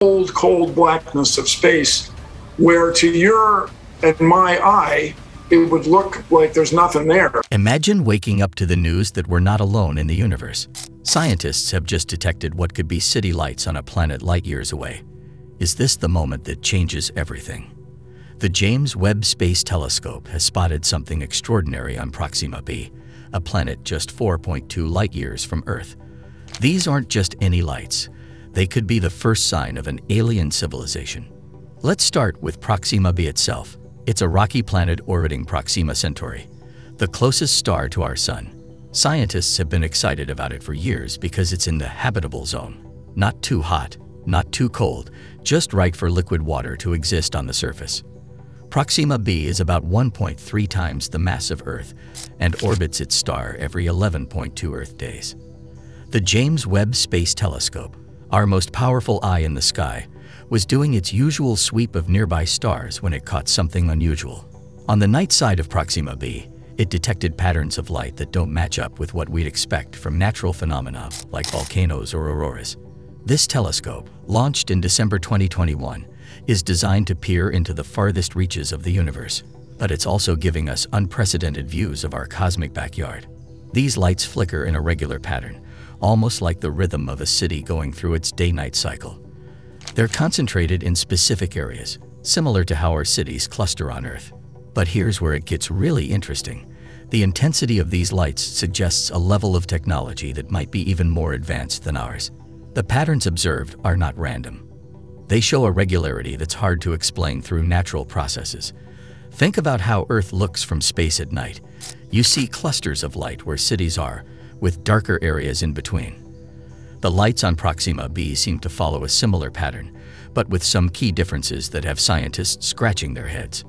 cold, cold blackness of space, where to your and my eye, it would look like there's nothing there. Imagine waking up to the news that we're not alone in the universe. Scientists have just detected what could be city lights on a planet light years away. Is this the moment that changes everything? The James Webb Space Telescope has spotted something extraordinary on Proxima b, a planet just 4.2 light years from Earth. These aren't just any lights. They could be the first sign of an alien civilization. Let's start with Proxima b itself. It's a rocky planet orbiting Proxima Centauri, the closest star to our Sun. Scientists have been excited about it for years because it's in the habitable zone. Not too hot, not too cold, just right for liquid water to exist on the surface. Proxima b is about 1.3 times the mass of Earth and orbits its star every 11.2 Earth days. The James Webb Space Telescope, our most powerful eye in the sky, was doing its usual sweep of nearby stars when it caught something unusual. On the night side of Proxima b, it detected patterns of light that don't match up with what we'd expect from natural phenomena like volcanoes or auroras. This telescope, launched in December 2021, is designed to peer into the farthest reaches of the universe, but it's also giving us unprecedented views of our cosmic backyard. These lights flicker in a regular pattern, almost like the rhythm of a city going through its day-night cycle. They're concentrated in specific areas, similar to how our cities cluster on Earth. But here's where it gets really interesting. The intensity of these lights suggests a level of technology that might be even more advanced than ours. The patterns observed are not random. They show a regularity that's hard to explain through natural processes. Think about how Earth looks from space at night. You see clusters of light where cities are, with darker areas in between. The lights on Proxima b seem to follow a similar pattern, but with some key differences that have scientists scratching their heads.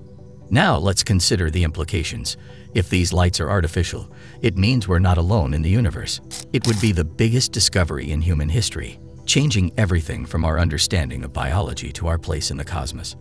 Now let's consider the implications. If these lights are artificial, it means we're not alone in the universe. It would be the biggest discovery in human history, changing everything from our understanding of biology to our place in the cosmos.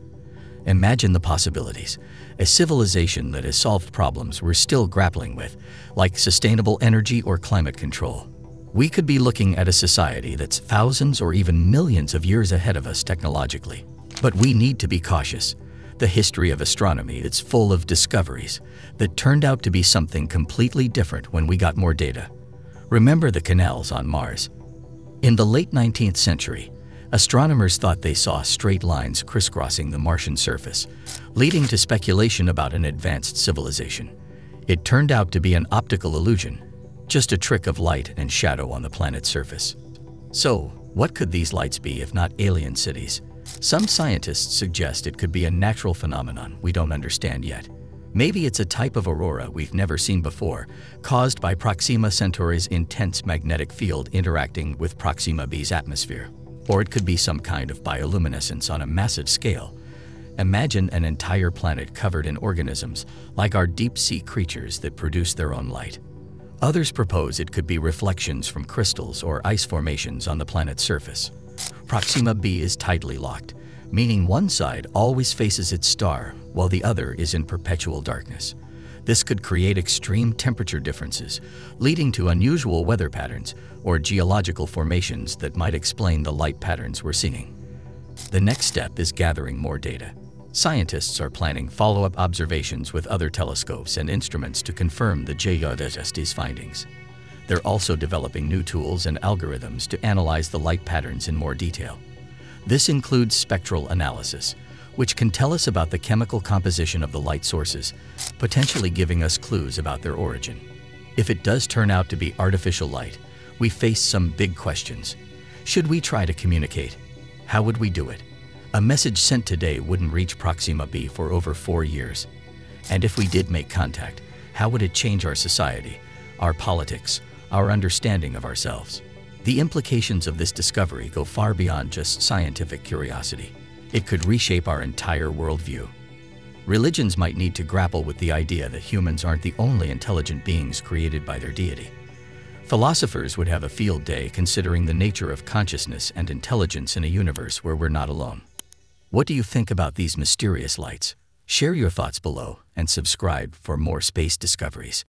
Imagine the possibilities. A civilization that has solved problems we're still grappling with, like sustainable energy or climate control. We could be looking at a society that's thousands or even millions of years ahead of us technologically. But we need to be cautious. The history of astronomy is full of discoveries that turned out to be something completely different when we got more data. Remember the canals on Mars? In the late 19th century, astronomers thought they saw straight lines crisscrossing the Martian surface, leading to speculation about an advanced civilization. It turned out to be an optical illusion, just a trick of light and shadow on the planet's surface. So, what could these lights be if not alien cities? Some scientists suggest it could be a natural phenomenon we don't understand yet. Maybe it's a type of aurora we've never seen before, caused by Proxima Centauri's intense magnetic field interacting with Proxima b's atmosphere. Or it could be some kind of bioluminescence on a massive scale. Imagine an entire planet covered in organisms, like our deep-sea creatures that produce their own light. Others propose it could be reflections from crystals or ice formations on the planet's surface. Proxima b is tidally locked, meaning one side always faces its star while the other is in perpetual darkness. This could create extreme temperature differences, leading to unusual weather patterns or geological formations that might explain the light patterns we're seeing. The next step is gathering more data. Scientists are planning follow-up observations with other telescopes and instruments to confirm the JWST's findings. They're also developing new tools and algorithms to analyze the light patterns in more detail. This includes spectral analysis, which can tell us about the chemical composition of the light sources, potentially giving us clues about their origin. If it does turn out to be artificial light, we face some big questions. Should we try to communicate? How would we do it? A message sent today wouldn't reach Proxima b for over four years. And if we did make contact, how would it change our society, our politics, our understanding of ourselves? The implications of this discovery go far beyond just scientific curiosity. It could reshape our entire worldview. Religions might need to grapple with the idea that humans aren't the only intelligent beings created by their deity. Philosophers would have a field day considering the nature of consciousness and intelligence in a universe where we're not alone. What do you think about these mysterious lights? Share your thoughts below and subscribe for more space discoveries.